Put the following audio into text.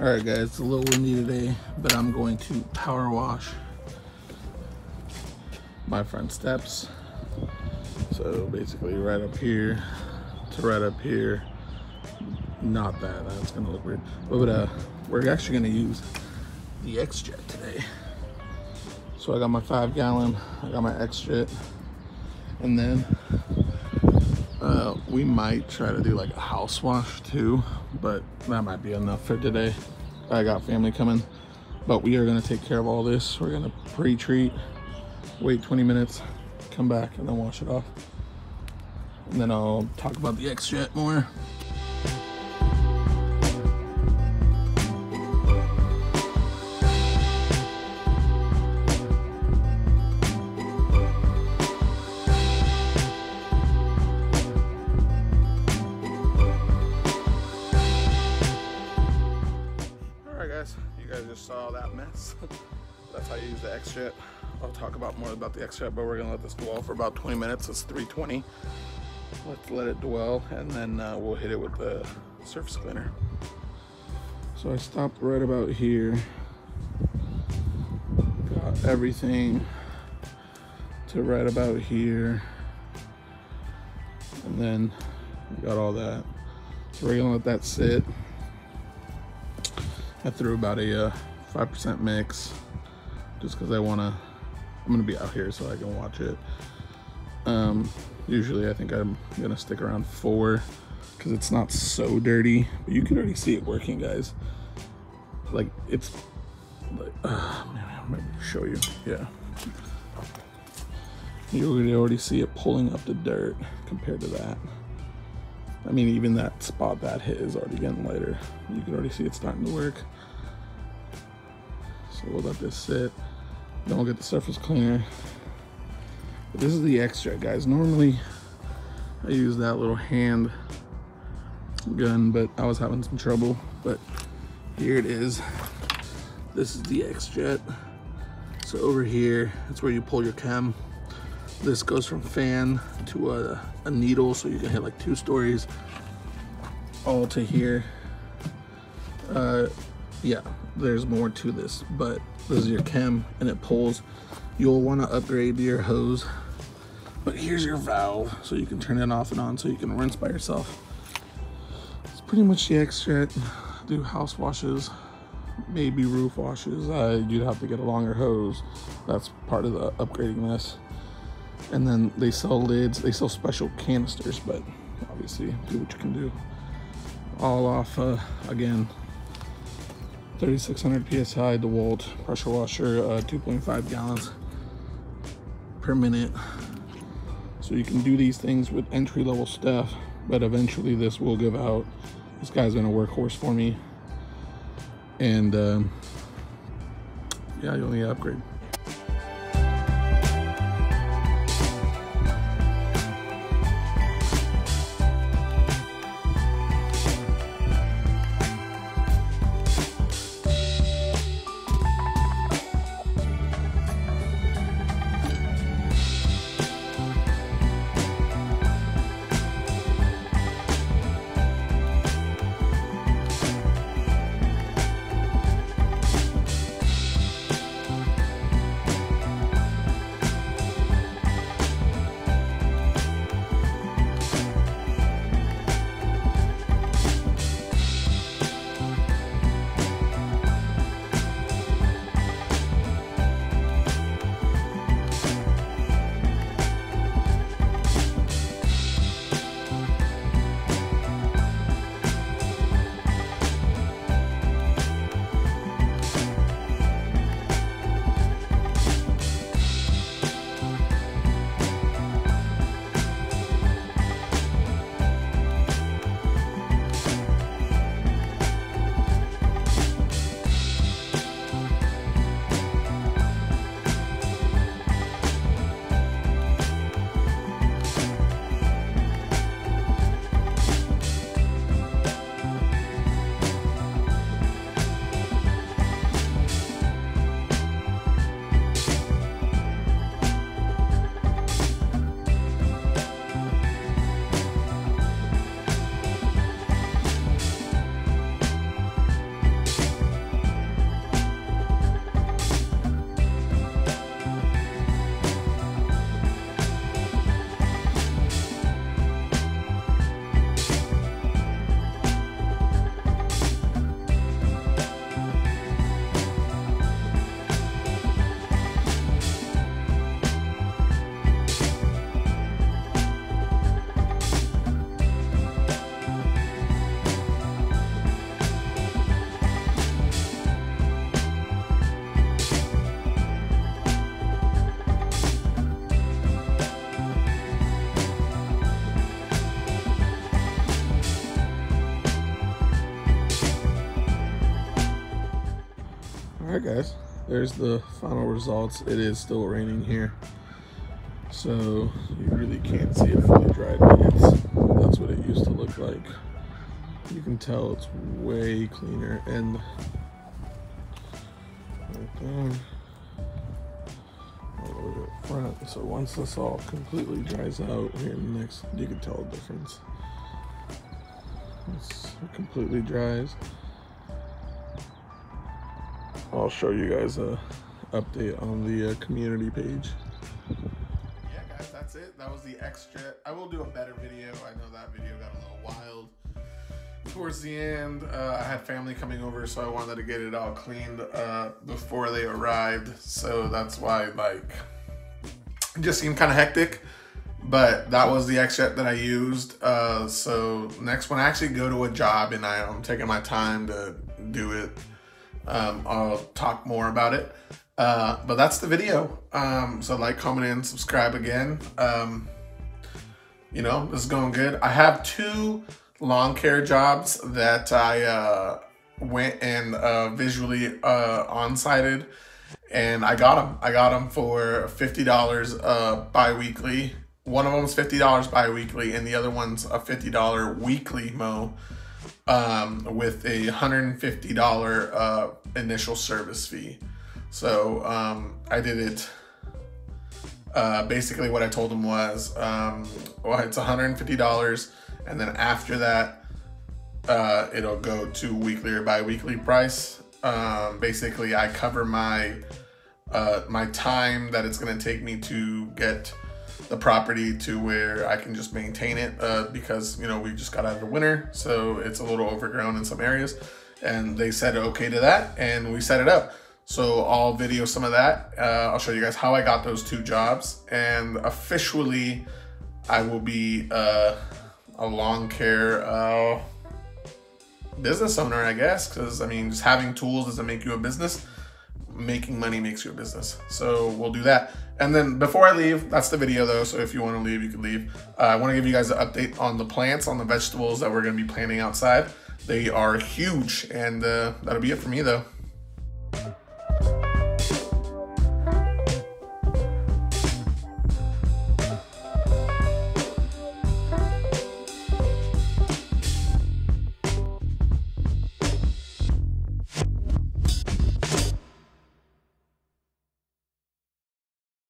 All right, guys, it's a little windy today, but I'm going to power wash my front steps. So basically right up here to right up here. Not that, that's gonna look weird. But uh, we're actually gonna use the X-Jet today. So I got my five gallon, I got my X-Jet, and then uh, we might try to do like a house wash too, but that might be enough for today. I got family coming, but we are gonna take care of all this. We're gonna pre-treat, wait 20 minutes, come back and then wash it off. And then I'll talk about the X-Jet more. That's how you use the X-Jet. I'll talk about more about the X-Jet, but we're gonna let this dwell for about 20 minutes. It's 320. Let's let it dwell, and then uh, we'll hit it with the surface cleaner. So I stopped right about here. Got everything to right about here. And then got all that. So we're gonna let that sit. I threw about a uh, 5% mix just because I want to, I'm to be out here so I can watch it. Um, usually I think I'm to stick around four because it's not so dirty, but you can already see it working, guys. Like, it's, like, uh, I'm going to show you, yeah. You already see it pulling up the dirt compared to that. I mean, even that spot that hit is already getting lighter. You can already see it starting to work. So we'll let this sit. Then we'll get the surface cleaner. But this is the X-Jet, guys. Normally, I use that little hand gun, but I was having some trouble. But here it is. This is the X-Jet. So over here, that's where you pull your chem. This goes from fan to a, a needle, so you can hit like two stories all to here. Uh, yeah, there's more to this, but this is your chem and it pulls. You'll want to upgrade your hose, but here's your valve so you can turn it off and on so you can rinse by yourself. It's pretty much the X-Jet. Do house washes, maybe roof washes. Uh, you'd have to get a longer hose. That's part of the upgrading this. And then they sell lids. They sell special canisters, but obviously do what you can do. All off, uh, again, 3600 psi DeWalt pressure washer, uh, 2.5 gallons per minute. So you can do these things with entry level stuff, but eventually this will give out. This guy's been a workhorse for me. And um, yeah, you only upgrade. Right, guys, there's the final results. It is still raining here. So you really can't see it fully dried, but it's, that's what it used to look like. You can tell it's way cleaner and right there front. So once this all completely dries out here in the next, you can tell the difference. It's completely dries. I'll show you guys a update on the uh, community page. Yeah, guys, that's it. That was the X-Jet. I will do a better video. I know that video got a little wild towards the end. Uh, I had family coming over, so I wanted to get it all cleaned uh, before they arrived. So that's why, like, it just seemed kind of hectic. But that was the X-Jet that I used. Uh, so next when I actually go to a job and I, am taking my time to do it, um, I'll talk more about it. Uh, but that's the video. Um, so like, comment, and subscribe again. Um, you know, this is going good. I have two lawn care jobs that I uh, went and uh, visually uh, on-sited and I got them. I got them for fifty dollars uh, bi-weekly. One of them is fifty dollars bi-weekly, and the other one's a fifty dollar weekly mow um, with a hundred and fifty dollar uh, initial service fee. So um, I did it. Uh, basically, what I told them was, um, well, it's one hundred and fifty dollars, and then after that, uh, it'll go to weekly or bi-weekly price. Um, basically, I cover my uh, my time that it's going to take me to get the property to where I can just maintain it uh, because you know we just got out of the winter, so it's a little overgrown in some areas. And they said okay to that, and we set it up. So I'll video some of that. Uh, I'll show you guys how I got those two jobs, and officially, I will be uh, a lawn care uh, business owner, I guess. Because I mean, just having tools doesn't make you a business making money makes you a business. So we'll do that. And then before I leave, that's the video though. So if you want to leave, you can leave. Uh, I want to give you guys an update on the plants, on the vegetables that we're going to be planting outside. They are huge, and uh, that'll be it for me though.